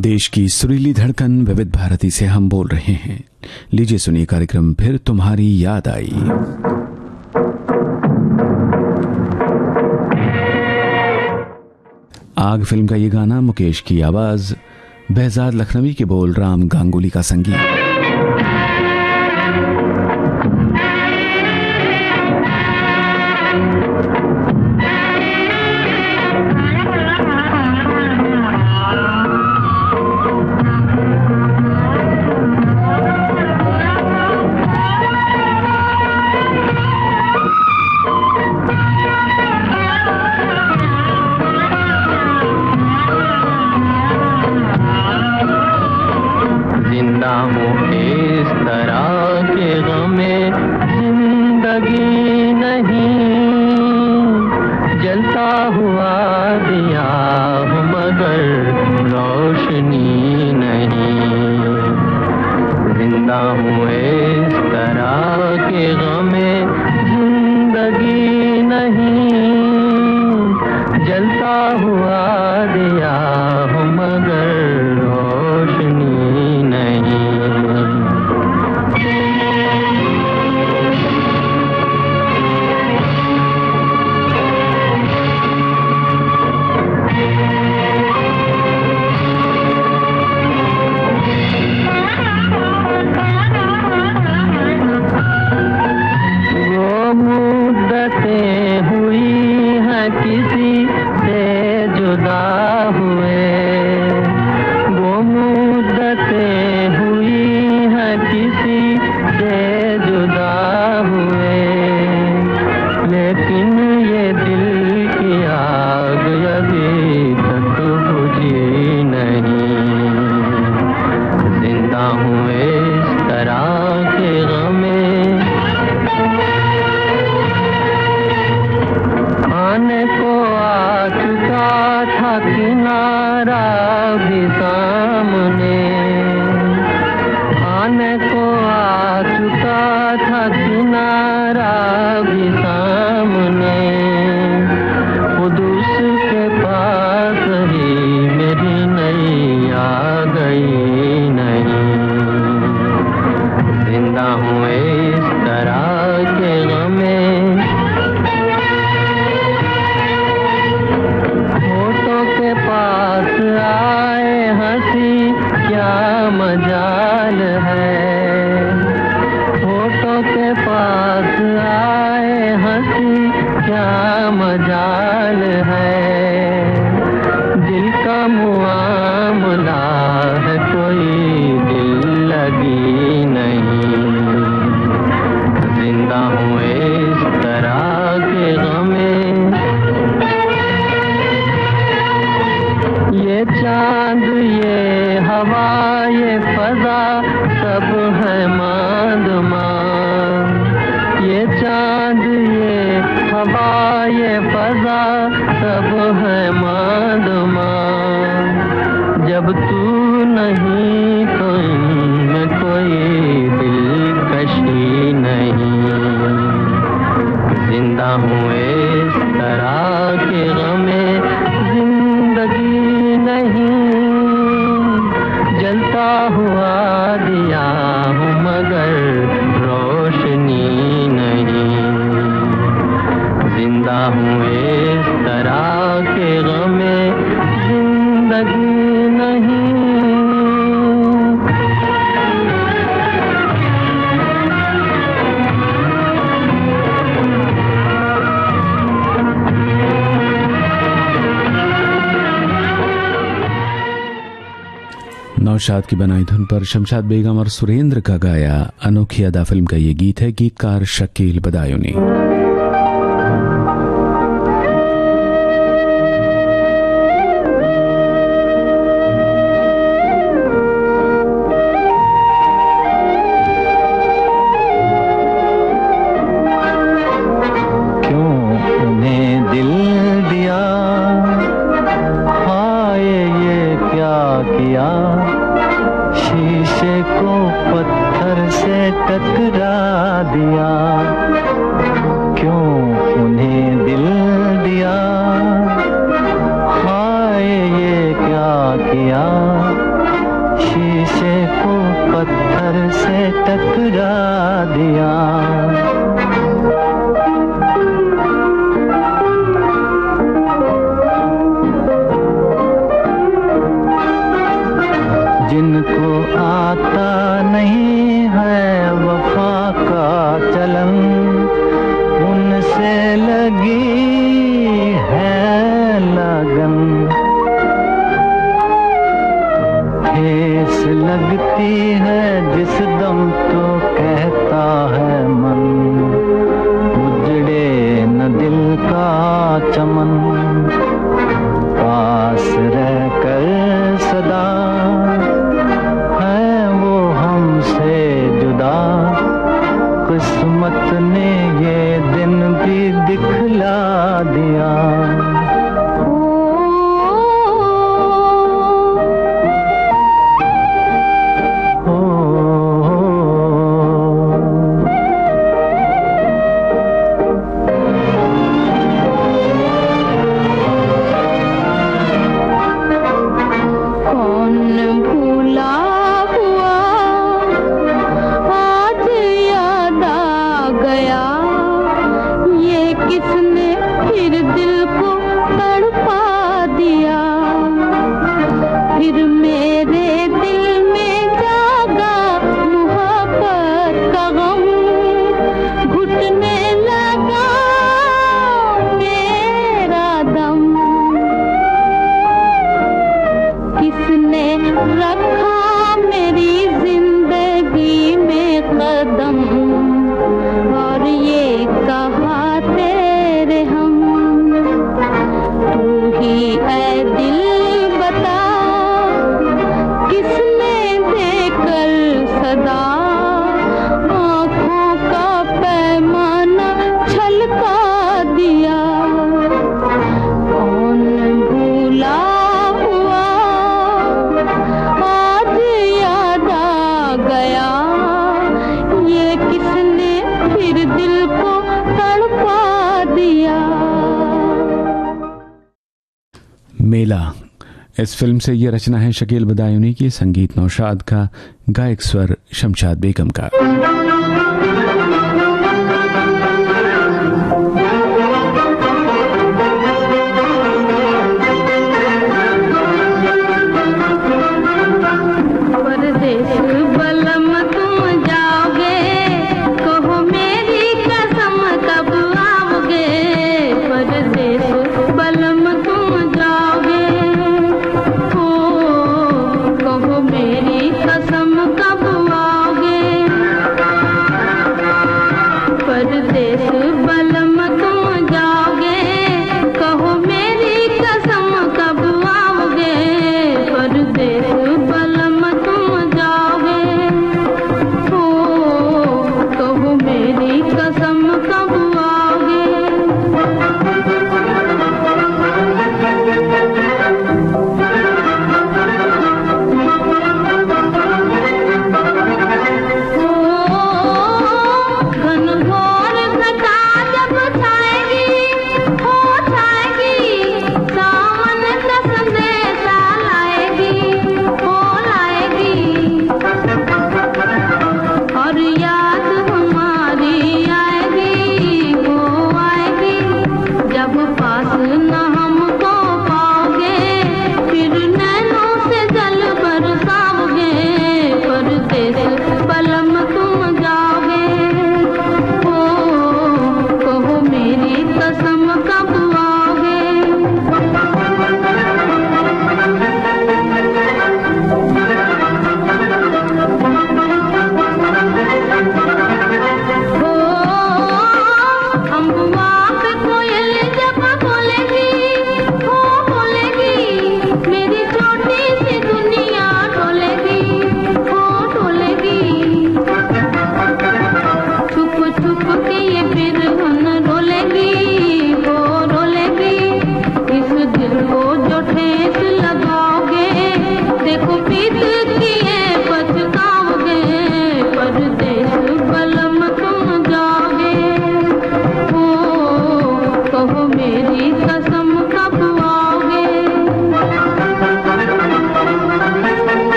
देश की सुरीली धड़कन विविध भारती से हम बोल रहे हैं। लीजिए सुनिए कार्यक्रम, फिर तुम्हारी याद आई। आग फ़िल्म का ये गाना मुकेश की आवाज़ बेहजाद लखनवी के बोल राम गांगुली का संगीत। सा है। नहीं जलता हुआ नौशाद की बनाई धुन पर शमशाद बेगम और सुरेंद्र का गाया अनोखी अदा फ़िल्म का ये गीत है गीतकार शकील बदायूनी। इस फ़िल्म से यह रचना है शकील बदायूनी की संगीत नौशाद का गायक स्वर शमशाद बेगम का।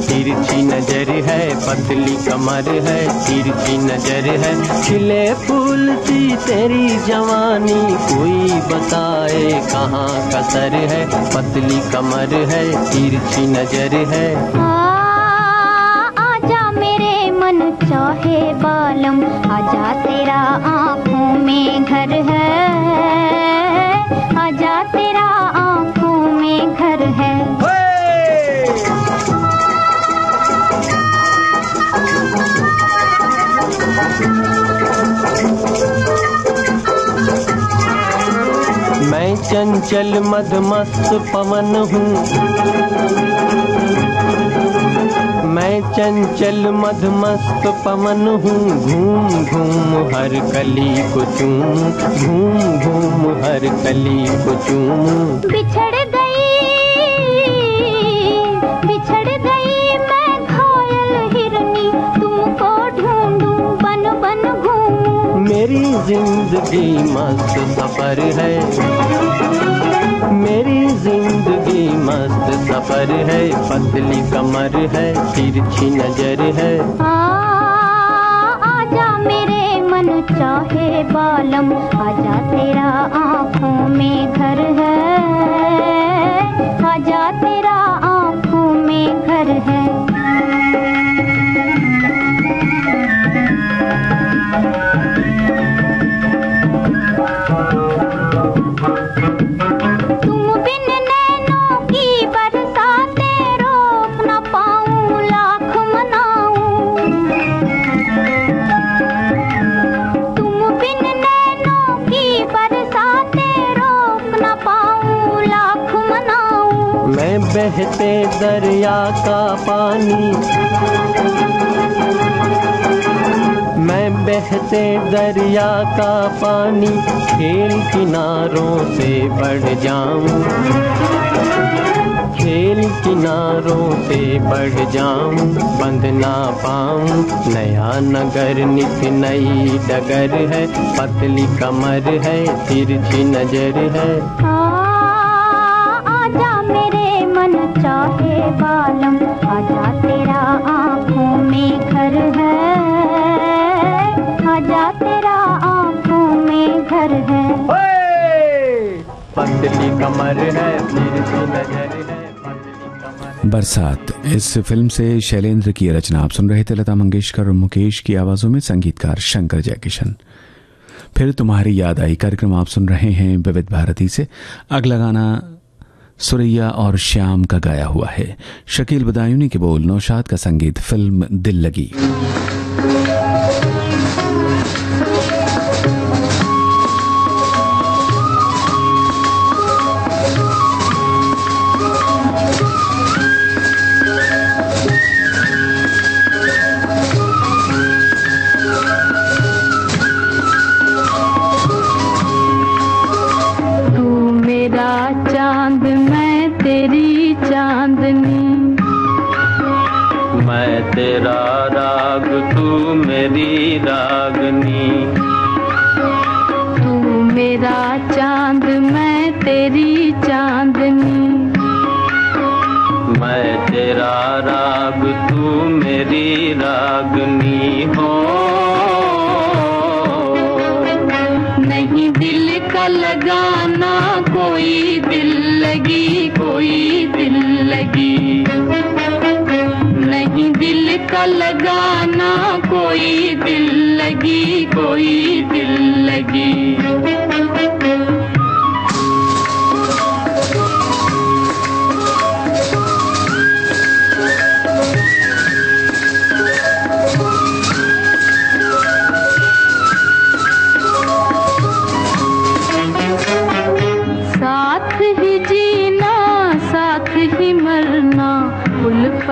तिरछी नज़र है पतली कमर है तिरछी नज़र है। खिले फूल सी तेरी जवानी कोई बताए कहाँ कसर है। पतली कमर है तिरछी नज़र है। आजा मेरे मन चाहे बालम आजा तेरा आँखों में घर है। आजा तेरा आँखों में घर है! मैं चंचल मदमस्त पवन हूँ। मैं चंचल मदमस्त पवन हूँ। घूम घूम हर कली को चूम, घूम घूम हर कली को चूम। बिछड़ ज़िंदगी मस्त सफ़र है। मेरी ज़िंदगी मस्त सफ़र है। पतली कमर है, तिरछी नज़र है। आजा मेरे चाहे बालम, आजा तेरा आँखों में घर है। आजा तेरा आँखों में घर है। बहते दरिया का पानी। मैं बहते दरिया का पानी, खेल किनारों से बढ़ जाऊँ। खेल किनारों से बढ़ जाऊँ, बंद ना पाऊँ। नया नगर नित नई डगर है, पतली कमर है, तिरछी नज़र है। नज़र है बरसात। इस फ़िल्म से शैलेंद्र की रचना आप सुन रहे थे लता मंगेशकर और मुकेश की आवाजों में संगीतकार शंकर जयकिशन। फिर तुम्हारी याद आई कार्यक्रम आप सुन रहे हैं विविध भारती से। अगला गाना सुरैया और श्याम का गाया हुआ है। शकील बदायूनी के बोल नौशाद का संगीत फ़िल्म दिल लगी। तेरा राग, तू मेरी रागनी हो। नहीं दिल का लगाना कोई दिल लगी कोई दिल लगी नहीं दिल का लगाना कोई दिल लगी कोई दिल लगी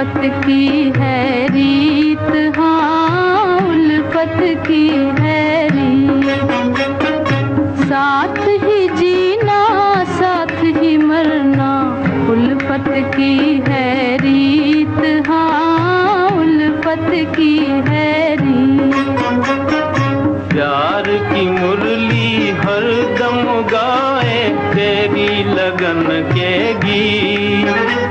उल्फत की है रीत हाँ उल्फत की है रीत। साथ ही जीना, साथ ही मरना, उल्फत की है रीत हाँ उल्फत की है रीत। प्यार की मुरली हर दम गाए, तेरी लगन के गीत।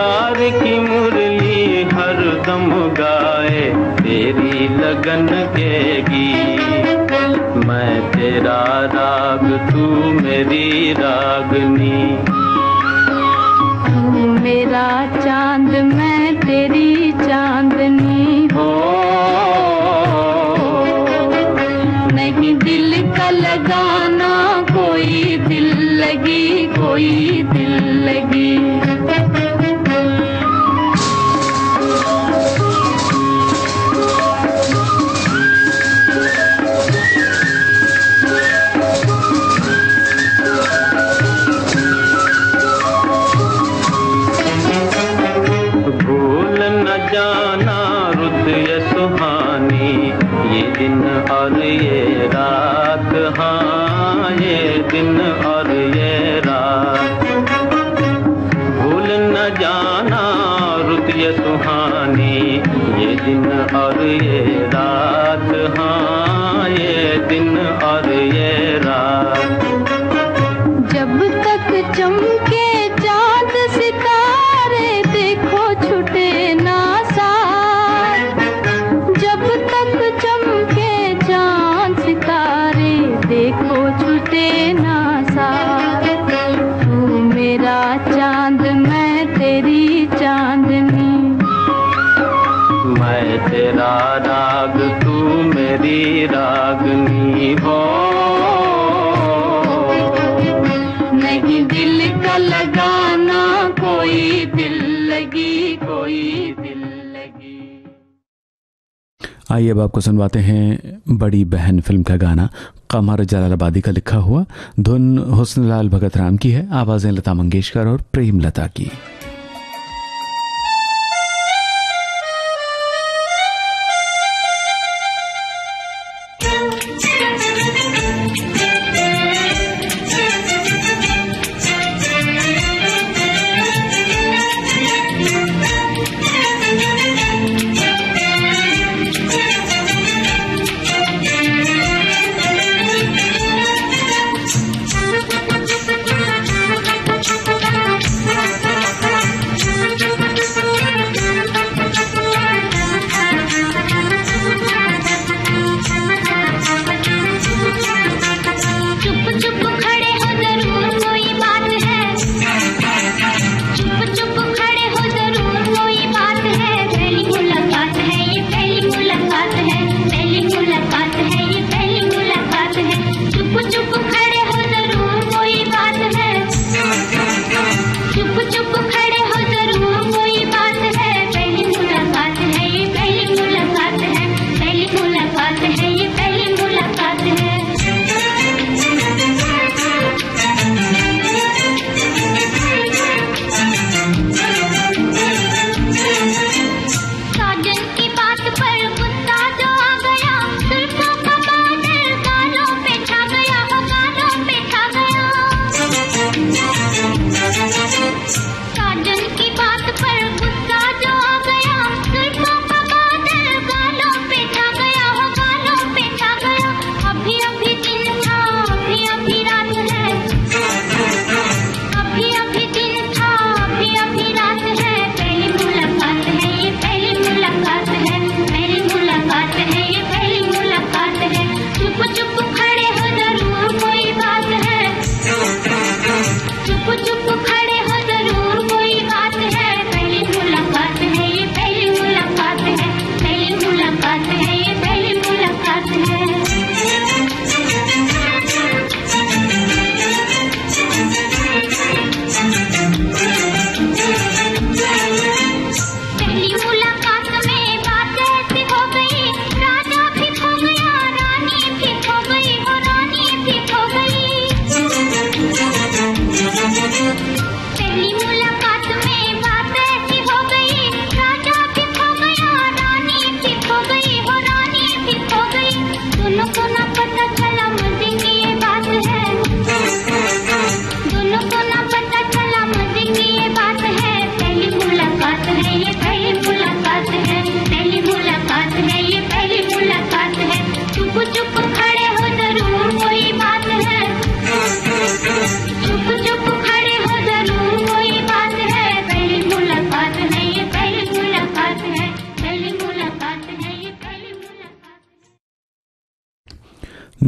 प्यार की मुरली हर दम गाए तेरी लगन के गीत। मैं तेरा राग तू मेरी रागनी। तू मेरा चाँद मैं तेरी चांदनी। हो। नहीं दिल का लगाना कोई दिल लगी कोई दिल राग तू मेरी रागनी हो। नहीं दिल का लगाना कोई दिल लगी कोई दिल लगी। आइए अब आपको सुनवाते हैं बड़ी बहन फ़िल्म का गाना। कमर जलालाबादी का लिखा हुआ धुन हुस्नलाल भगत राम की है। आवाज़ें लता मंगेशकर और प्रेम लता की।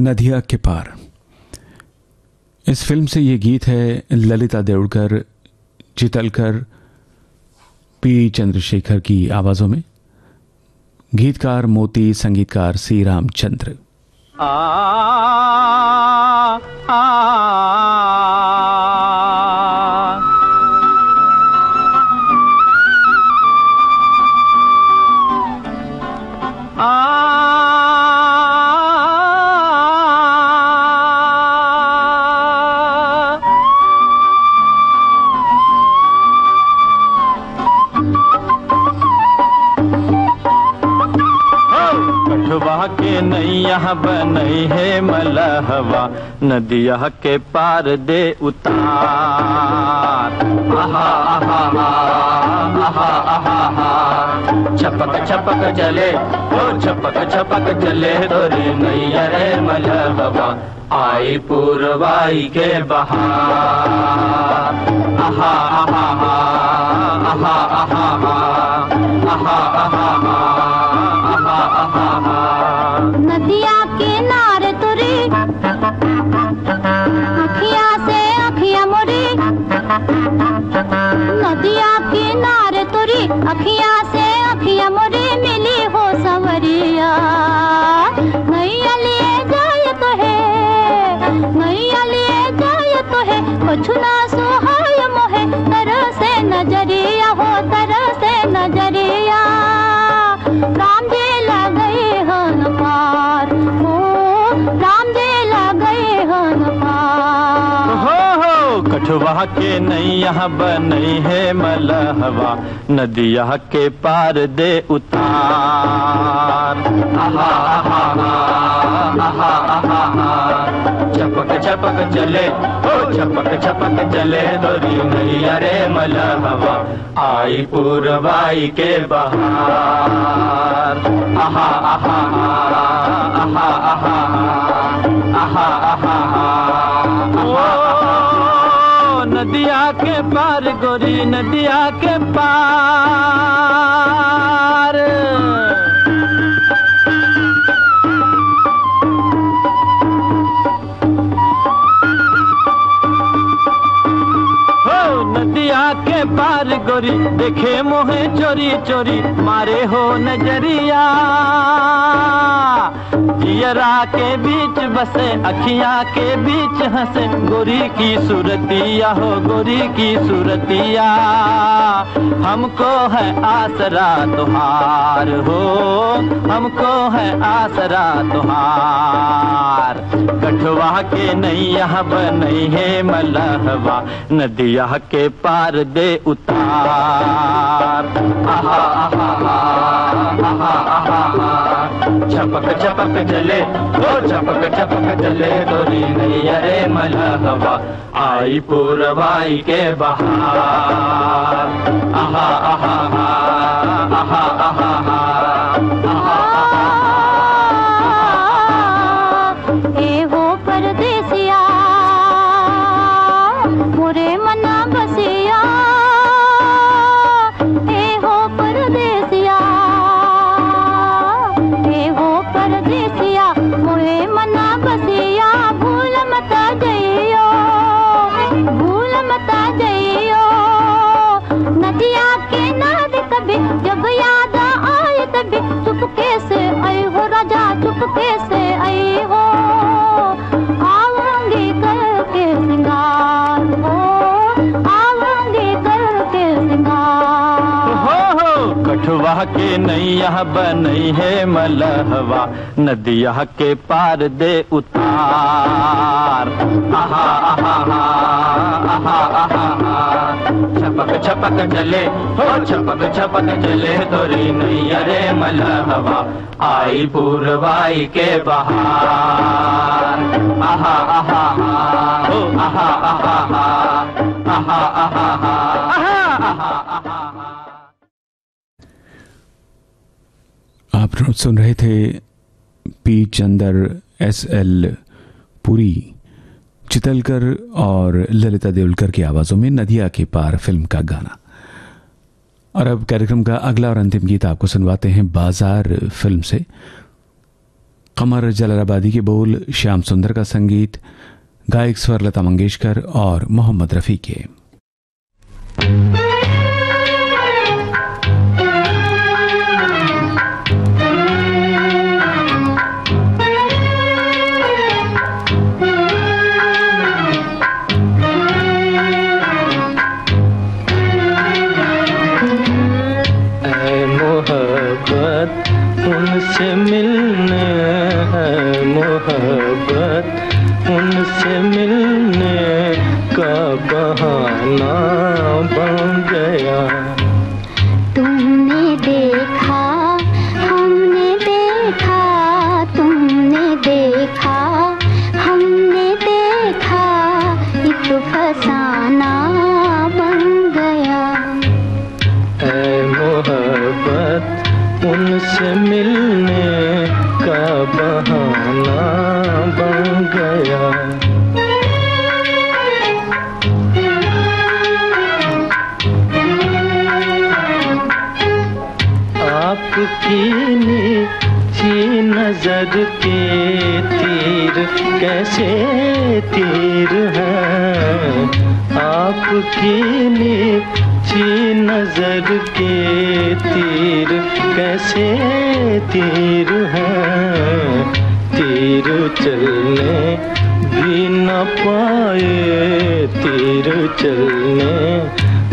नदिया के पार। इस फ़िल्म से ये गीत है ललिता देवड़कर चितलकर पी चंद्रशेखर की आवाजों में। गीतकार, मोती, संगीतकार सी रामचंद्र। आ आ कठवा मलाह बनई है मलहवा नदिया के पार दे उतार आहा आहा आहा आहा छपक छपक चले ओ छपक छपक चले तोरे नैया रे मलहवा आई पूर्वाई के बहार आहा आहा आहा आहा आहा आहा आहा अखिया से अखिया मुरी के नैया बनई है मलहवा नदिया के पार दे उतार छपक छपक चले ओ छपक छपक चले दोरी नैया रे मलहवा आई पूर्वाई के बहार आहा आहा आहा आहा आहा आहा नदिया के पार, गोरी नदिया के पार। हो, नदिया के पार, गोरी, देखे मोहे चोरी चोरी मारे हो नज़रिया। जियरा के बीच बसे, अखियाँ के बीच हंसे। गोरी की सूरतिया हो, गोरी की सूरतिया। हमको है आसरा तुहार हो, हमको है आसरा तुहार। कठवा के नैया बनई है मलहवा, नदिया के पार दे उतार। आहा आहा आहा आहा आहा छपक छपक चले दो चपक चपक चले तोरी नैया रे मलहवा आई पूरवाई के बहार। आहा आहा आहा आहा आहा। नदिया के पार दे उतार आहा आहा आहा छपक छपक चले हो छपक छपक चले तोरी अरे मल हवा आई पूर्वाई के बहार आहा आहा हो आहा आहा आहा आहा आहा आप सुन रहे थे P Chandar, S L Puri, Chitalkar और ललिता देवलकर की आवाजों में नदिया के पार फ़िल्म का गाना। और अब कार्यक्रम का अगला और अंतिम गीत आपको सुनवाते हैं बाज़ार फ़िल्म से। कमर जलालाबादी के बोल, श्याम सुंदर का संगीत, गायक स्वर लता मंगेशकर और मोहम्मद रफी के। फसाना बन गया। ऐ मोहब्बत, उनसे मिलने का बहाना बन गया। आपकी नीची नज़र के तीर, कैसे तीर हैं? आपकी नीची नज़र के तीर कैसे तीर हैं? तीर चलने भी न पाए, तीर चलने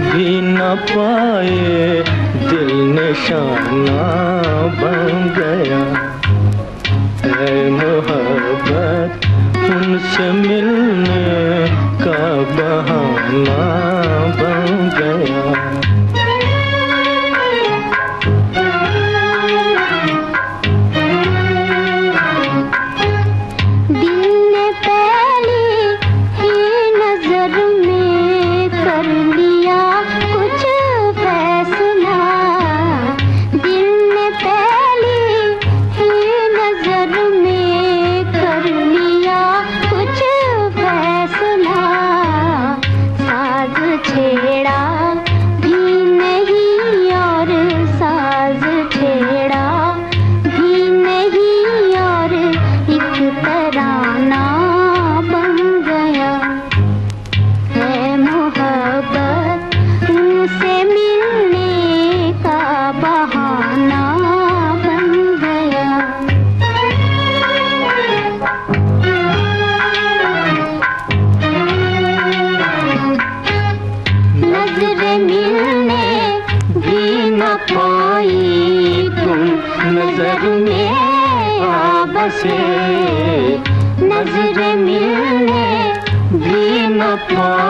भी न पाए, दिल निशाना बन गया। ऐ बहाना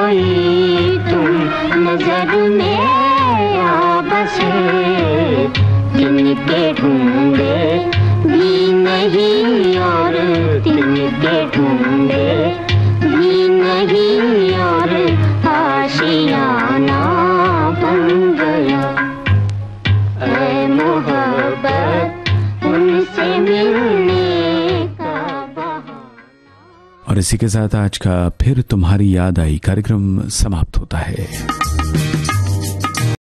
पाई तुम नज़र में आ बसे। तिनके ढूंढे भी नहीं और तिनके ढूंढे और इसी के साथ आज का फिर तुम्हारी याद आई कार्यक्रम समाप्त होता है।